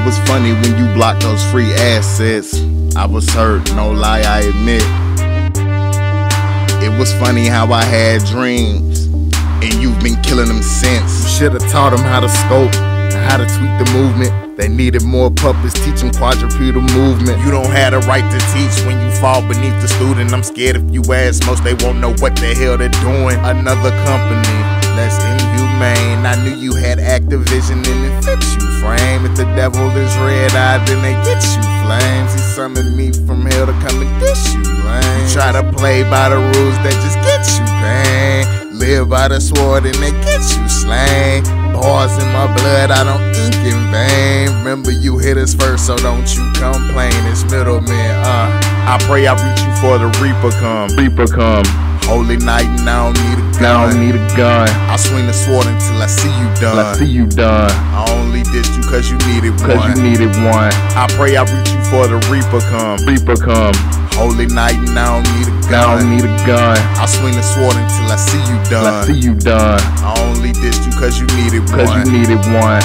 It was funny when you blocked those free assets. I was hurt, no lie, I admit. It was funny how I had dreams, and you've been killing them since. You should've taught them how to scope and how to tweak the movement. They needed more puppets, teach them quadrupedal movement. You don't have the right to teach when you fall beneath the student. I'm scared if you ask most, they won't know what the hell they're doing. Another company, less inhumane. I knew you had Activision and it fits you frame. If the devil is red eyed, then they get you flames. He summoned me from hell to come and dish you lame. You try to play by the rules that just get you pain. Live by the sword and they get you slain. Bars in my blood, I don't ink in vain. Remember you hit us first, so don't you complain. It's middlemen, uh. I pray I reach you for the Reaper come. Reaper come. Holy night and I don't need a gun. I don't need a gun. I swing the sword until I see you done. I see you done. I only dissed you cause you needed Cause one. you needed one. I pray I reach you for the Reaper come. Reaper come. Holy night and I don't need a gun. I don't need a gun. I swing the sword until I see you done. I see you done. I only dissed you cause you needed Cause one. you needed one.